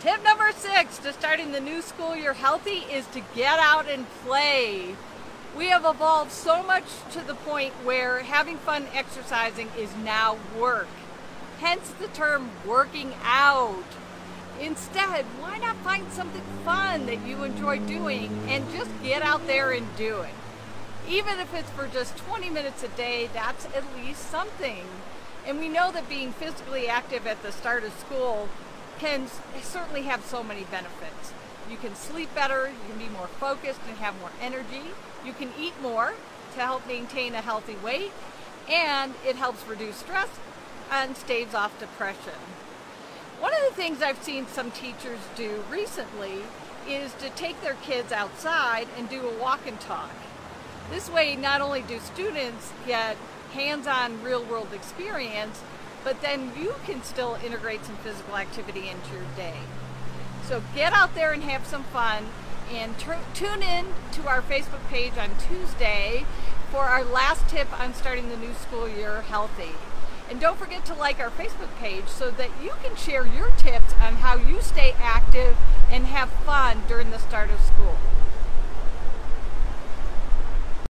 Tip number six to starting the new school year healthy is to get out and play. We have evolved so much to the point where having fun exercising is now work. Hence the term working out. Instead, why not find something fun that you enjoy doing and just get out there and do it? Even if it's for just 20 minutes a day, that's at least something. And we know that being physically active at the start of school can certainly have so many benefits. You can sleep better, you can be more focused and have more energy. You can eat more to help maintain a healthy weight, and it helps reduce stress and staves off depression. One of the things I've seen some teachers do recently is to take their kids outside and do a walk and talk. This way, not only do students get hands-on real-world experience, but then you can still integrate some physical activity into your day. So get out there and have some fun and tune in to our Facebook page on Tuesday for our last tip on starting the new school year healthy. And don't forget to like our Facebook page so that you can share your tips on how you stay active and have fun during the start of school.